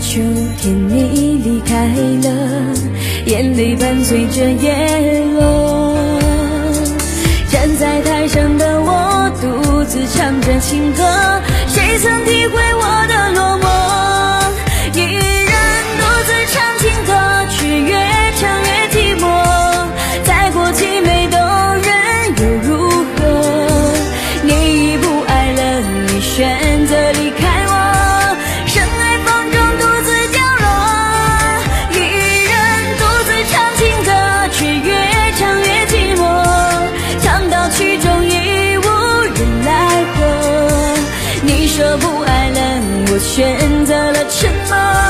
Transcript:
秋天，你离开了，眼泪伴随着叶落。站在台上的我，独自唱着情歌，谁曾体会我的落寞？一人独自唱情歌，却越唱越寂寞。再过凄美动人又如何？你已不爱了，你选择离开说不爱了我选择了沉默。